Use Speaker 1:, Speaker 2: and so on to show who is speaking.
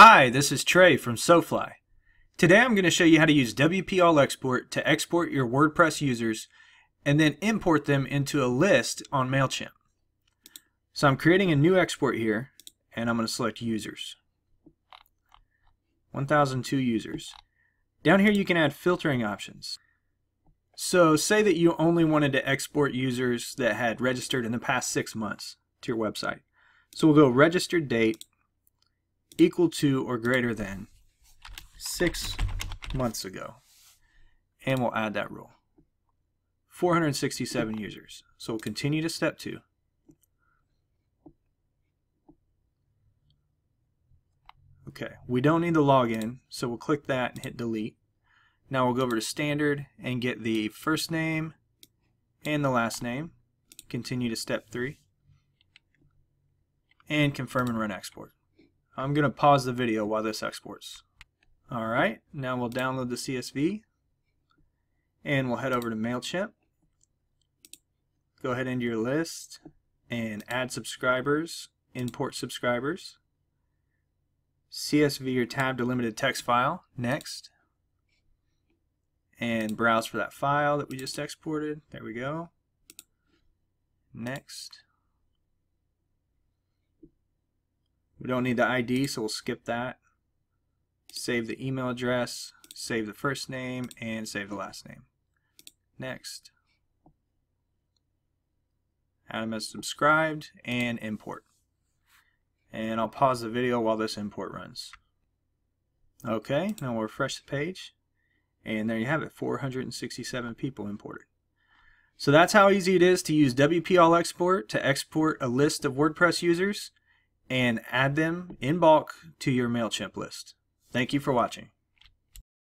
Speaker 1: Hi, this is Trey from Soflyy. Today I'm going to show you how to use WP All Export to export your WordPress users and then import them into a list on MailChimp. So I'm creating a new export here and I'm going to select users. 1002 users. Down here you can add filtering options. So say that you only wanted to export users that had registered in the past six months to your website. So we'll go registered date equal to or greater than six months ago. And we'll add that rule. 467 users. So we'll continue to step two. Okay, we don't need the login, so we'll click that and hit delete. Now we'll go over to standard and get the first name and the last name. Continue to step three. And confirm and run export. I'm going to pause the video while this exports. Alright, now we'll download the CSV and we'll head over to MailChimp. Go ahead into your list and add subscribers, import subscribers. CSV or tab delimited text file, next. And browse for that file that we just exported. There we go. Next. We don't need the ID, so we'll skip that. Save the email address, save the first name, and save the last name. Next. Add them as subscribed, and import. And I'll pause the video while this import runs. Okay, now we'll refresh the page. And there you have it, 467 people imported. So that's how easy it is to use WP All Export to export a list of WordPress users and add them in bulk to your MailChimp list. Thank you for watching.